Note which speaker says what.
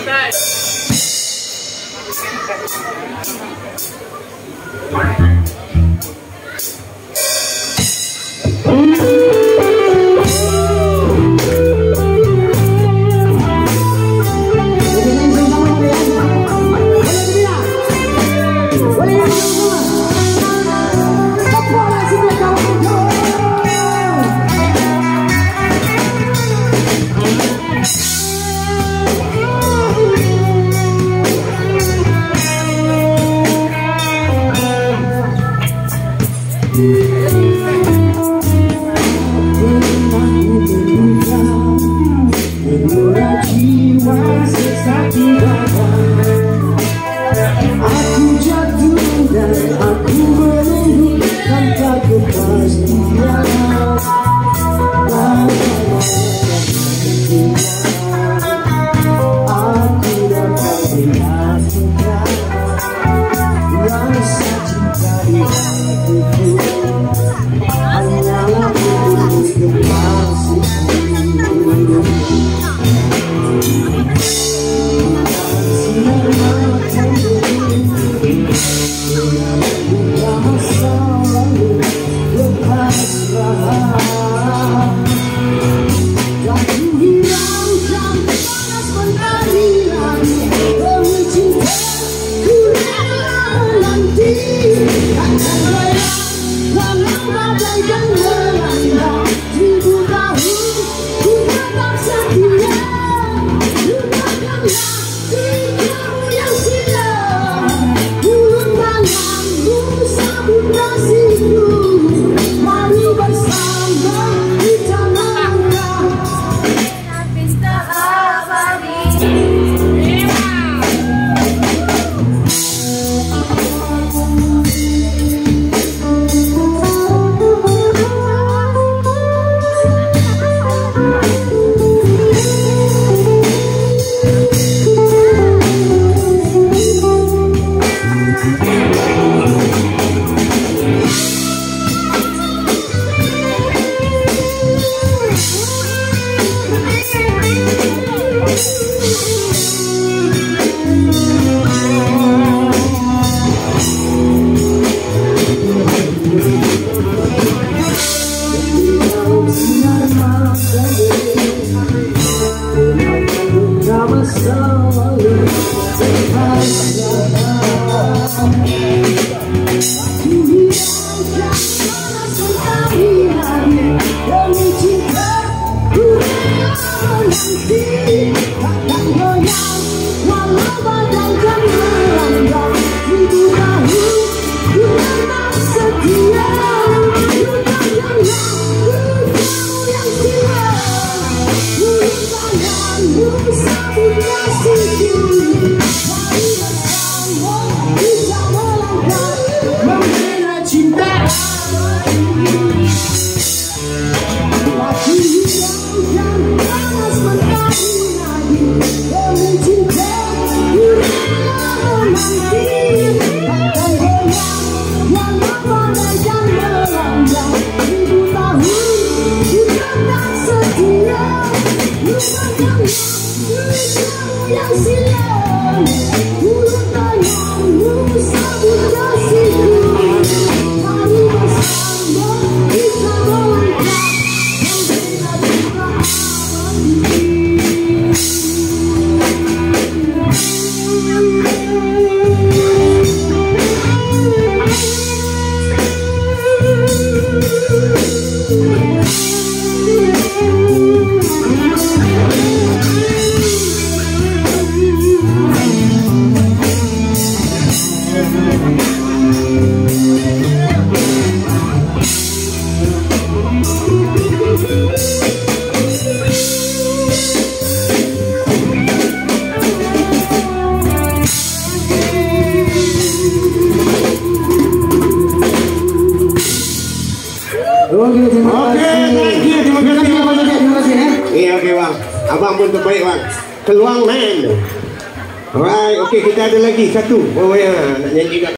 Speaker 1: ください。Aku jatuh dan aku menunggu tanpa kepastian
Speaker 2: Abang pun terbaik bang. Peluang man. Alright, okey kita ada lagi satu. Oh ya, yeah. nak nyanyi